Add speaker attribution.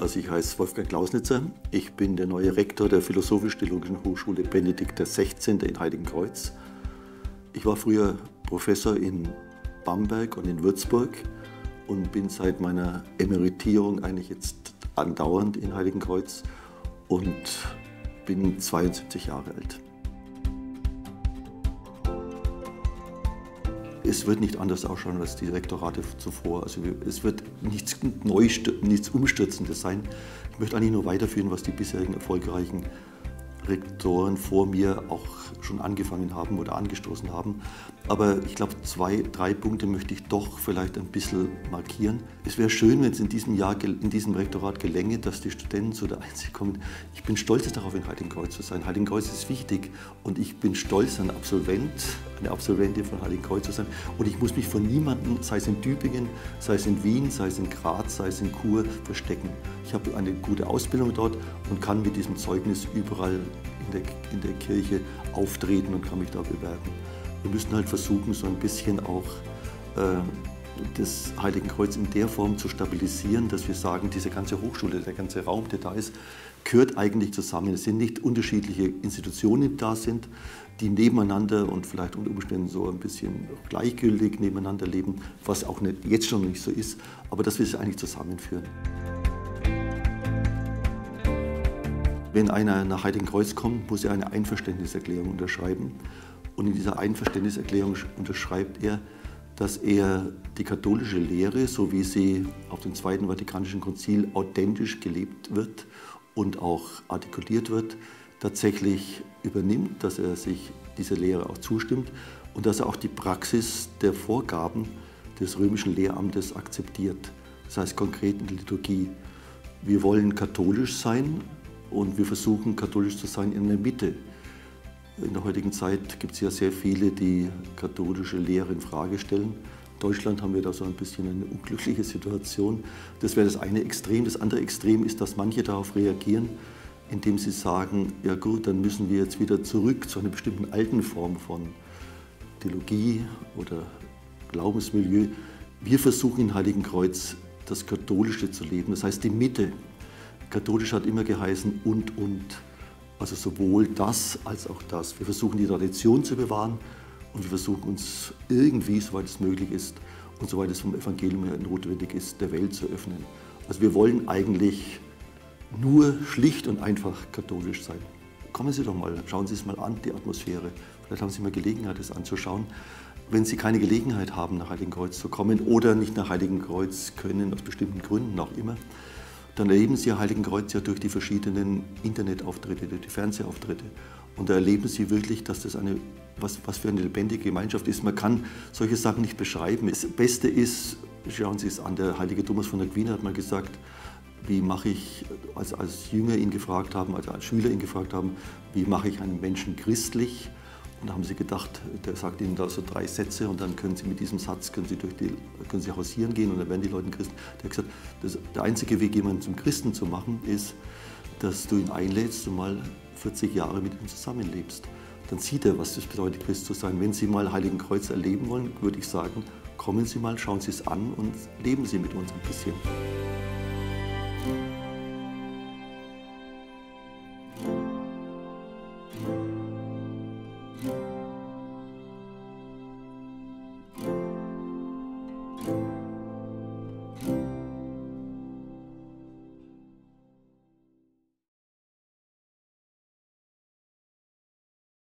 Speaker 1: Also ich heiße Wolfgang Klausnitzer. Ich bin der neue Rektor der Philosophisch-Theologischen Hochschule Benedikt XVI. in Heiligenkreuz. Ich war früher Professor in Bamberg und in Würzburg und bin seit meiner Emeritierung eigentlich jetzt andauernd in Heiligenkreuz und bin 72 Jahre alt. Es wird nicht anders ausschauen als die Rektorate zuvor. Also es wird nichts, neu, nichts Umstürzendes sein. Ich möchte eigentlich nur weiterführen, was die bisherigen erfolgreichen Rektoren vor mir auch schon angefangen haben oder angestoßen haben. Aber ich glaube, zwei, drei Punkte möchte ich doch vielleicht ein bisschen markieren. Es wäre schön, wenn es in diesem Jahr, in diesem Rektorat gelänge, dass die Studenten zu der Einsicht kommen, ich bin stolz darauf, in Heiligenkreuz zu sein. Heiligenkreuz ist wichtig und ich bin stolz, ein Absolvent, eine Absolventin von Heiligenkreuz zu sein. Und ich muss mich von niemandem, sei es in Tübingen, sei es in Wien, sei es in Graz, sei es in Chur, verstecken. Ich habe eine gute Ausbildung dort und kann mit diesem Zeugnis überall in der, in der Kirche auftreten und kann mich da bewerben. Wir müssen halt versuchen, so ein bisschen auch äh, das Heiligenkreuz in der Form zu stabilisieren, dass wir sagen, diese ganze Hochschule, der ganze Raum, der da ist, gehört eigentlich zusammen. Es sind nicht unterschiedliche Institutionen, die da sind, die nebeneinander und vielleicht unter Umständen so ein bisschen gleichgültig nebeneinander leben, was auch nicht, jetzt schon nicht so ist, aber dass wir es eigentlich zusammenführen. Wenn einer nach Heiligenkreuz kommt, muss er eine Einverständniserklärung unterschreiben. Und in dieser Einverständniserklärung unterschreibt er, dass er die katholische Lehre, so wie sie auf dem Zweiten Vatikanischen Konzil authentisch gelebt wird und auch artikuliert wird, tatsächlich übernimmt, dass er sich dieser Lehre auch zustimmt und dass er auch die Praxis der Vorgaben des römischen Lehramtes akzeptiert. Das heißt konkret in der Liturgie. Wir wollen katholisch sein, und wir versuchen, katholisch zu sein in der Mitte. In der heutigen Zeit gibt es ja sehr viele, die katholische Lehre in Frage stellen. In Deutschland haben wir da so ein bisschen eine unglückliche Situation. Das wäre das eine Extrem. Das andere Extrem ist, dass manche darauf reagieren, indem sie sagen, ja gut, dann müssen wir jetzt wieder zurück zu einer bestimmten alten Form von Theologie oder Glaubensmilieu. Wir versuchen in Heiligenkreuz das Katholische zu leben, das heißt die Mitte, Katholisch hat immer geheißen und, und. Also sowohl das als auch das. Wir versuchen die Tradition zu bewahren und wir versuchen uns irgendwie, soweit es möglich ist und soweit es vom Evangelium her notwendig ist, der Welt zu öffnen. Also wir wollen eigentlich nur schlicht und einfach katholisch sein. Kommen Sie doch mal, schauen Sie es mal an, die Atmosphäre. Vielleicht haben Sie mal Gelegenheit, es anzuschauen. Wenn Sie keine Gelegenheit haben, nach Heiligenkreuz zu kommen oder nicht nach Heiligenkreuz können, aus bestimmten Gründen auch immer, dann erleben Sie Heiligenkreuz ja durch die verschiedenen Internetauftritte, durch die Fernsehauftritte. Und da erleben Sie wirklich, dass das eine, was, was für eine lebendige Gemeinschaft ist. Man kann solche Sachen nicht beschreiben. Das Beste ist, schauen Sie es an, der heilige Thomas von Aquin hat mal gesagt, wie mache ich, als, als Jünger ihn gefragt haben, also als Schüler ihn gefragt haben, wie mache ich einen Menschen christlich? Und da haben sie gedacht, der sagt ihnen da so drei Sätze und dann können sie mit diesem Satz können sie durch die, können sie hausieren gehen und dann werden die Leute Christen. Der hat gesagt, das, der einzige Weg, jemanden zum Christen zu machen, ist, dass du ihn einlädst und mal 40 Jahre mit ihm zusammenlebst. Dann sieht er, was das bedeutet, Christ zu sein. Wenn Sie mal Heiligen Kreuz erleben wollen, würde ich sagen, kommen Sie mal, schauen Sie es an und leben Sie mit uns ein bisschen. you.